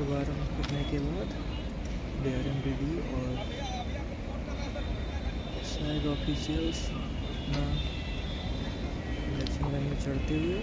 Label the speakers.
Speaker 1: शुभारंभ करने के बाद डेयरिंग रेडी और शायद ऑफिशियल्स अपना इलेक्शन लाइन में चढ़ते हुए